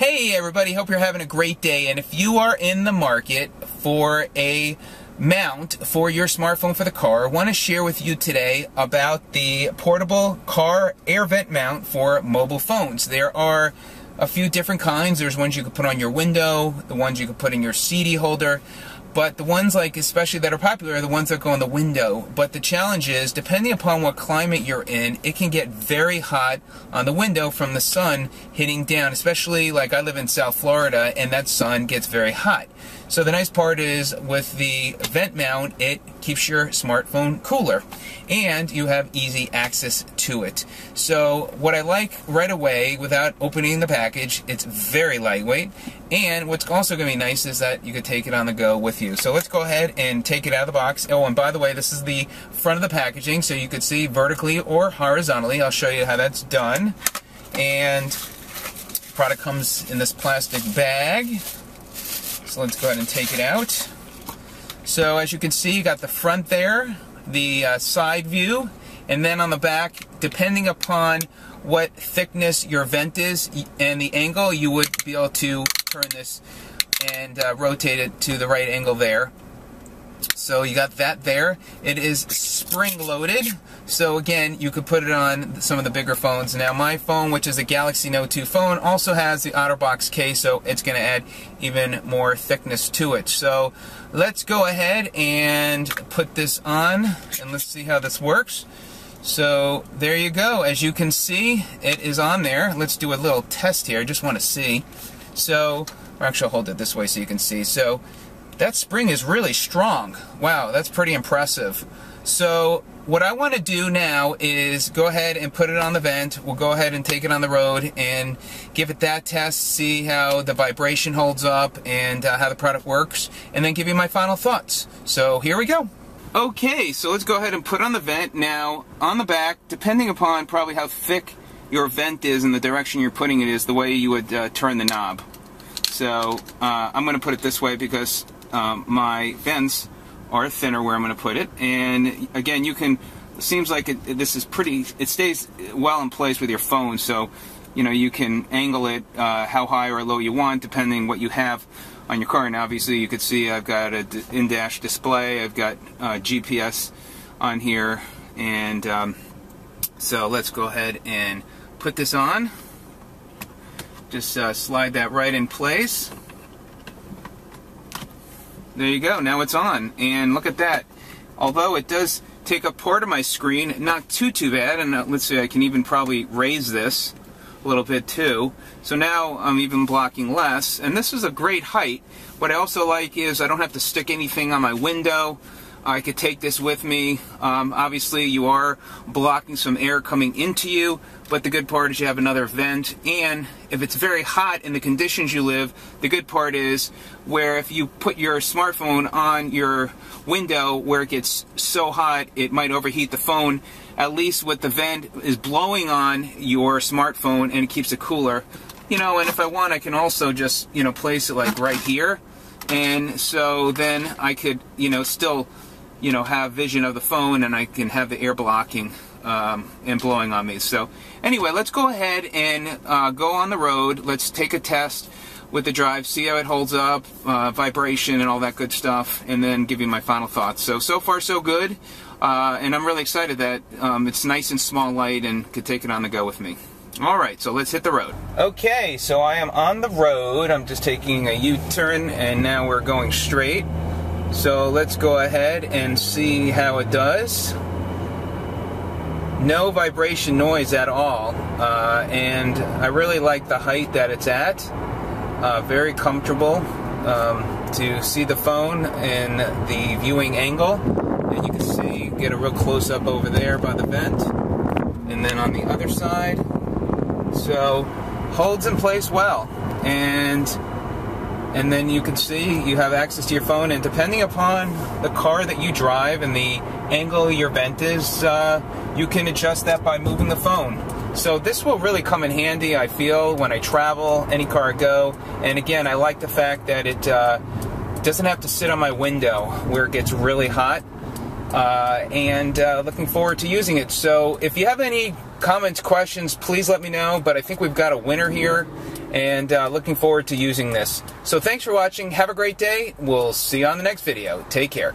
Hey everybody, hope you're having a great day. And if you are in the market for a mount for your smartphone for the car, I want to share with you today about the portable car air vent mount for mobile phones. There are a few different kinds. There's ones you can put on your window, the ones you can put in your CD holder. But the ones like especially that are popular are the ones that go in the window. But the challenge is, depending upon what climate you're in, it can get very hot on the window from the sun hitting down. Especially like I live in South Florida, and that sun gets very hot. So the nice part is with the vent mount, it keeps your smartphone cooler and you have easy access to it. So what I like right away without opening the package, it's very lightweight and what's also going to be nice is that you could take it on the go with you. So let's go ahead and take it out of the box. Oh, and by the way, this is the front of the packaging so you could see vertically or horizontally. I'll show you how that's done. And product comes in this plastic bag. So let's go ahead and take it out. So as you can see, you got the front there, the uh, side view, and then on the back, depending upon what thickness your vent is and the angle, you would be able to turn this and uh, rotate it to the right angle there. So you got that there. It is spring loaded. So again, you could put it on some of the bigger phones. Now my phone, which is a Galaxy Note 2 phone, also has the OtterBox case, so it's going to add even more thickness to it. So let's go ahead and put this on and let's see how this works. So there you go. As you can see, it is on there. Let's do a little test here. I just want to see. So, or actually I'll hold it this way so you can see. So that spring is really strong. Wow, that's pretty impressive. So what I want to do now is go ahead and put it on the vent. We'll go ahead and take it on the road and give it that test, see how the vibration holds up and uh, how the product works, and then give you my final thoughts. So here we go. Okay, so let's go ahead and put on the vent. Now, on the back, depending upon probably how thick your vent is and the direction you're putting it is the way you would uh, turn the knob. So uh, I'm going to put it this way because um, my vents are thinner where I'm going to put it. And again, you can, seems like it, this is pretty, it stays well in place with your phone. So, you know, you can angle it uh, how high or low you want depending what you have on your car. And obviously you can see I've got an in-dash display, I've got uh, GPS on here. And um, so let's go ahead and put this on. Just uh, slide that right in place. There you go, now it's on. And look at that. Although it does take up part of my screen, not too, too bad. And uh, let's see, I can even probably raise this a little bit too. So now I'm even blocking less. And this is a great height. What I also like is I don't have to stick anything on my window. I could take this with me. Um, obviously, you are blocking some air coming into you, but the good part is you have another vent. And if it's very hot in the conditions you live, the good part is where if you put your smartphone on your window where it gets so hot it might overheat the phone, at least with the vent is blowing on your smartphone and it keeps it cooler. You know, and if I want, I can also just, you know, place it like right here. And so then I could, you know, still you know, have vision of the phone and I can have the air blocking um, and blowing on me. So anyway, let's go ahead and uh, go on the road. Let's take a test with the drive, see how it holds up, uh, vibration and all that good stuff, and then give you my final thoughts. So, so far so good, uh, and I'm really excited that um, it's nice and small light and could take it on the go with me. All right, so let's hit the road. Okay, so I am on the road. I'm just taking a U-turn, and now we're going straight. So let's go ahead and see how it does. No vibration noise at all, uh, and I really like the height that it's at. Uh, very comfortable um, to see the phone in the viewing angle. And you can see, get a real close up over there by the vent, and then on the other side. So holds in place well, and and then you can see you have access to your phone and depending upon the car that you drive and the angle your vent is uh, you can adjust that by moving the phone. So this will really come in handy i feel when i travel any car i go. And again i like the fact that it uh, doesn't have to sit on my window where it gets really hot uh, and uh, looking forward to using it. So if you have any comments questions please let me know but i think we've got a winner here and uh, looking forward to using this. So thanks for watching. Have a great day. We'll see you on the next video. Take care.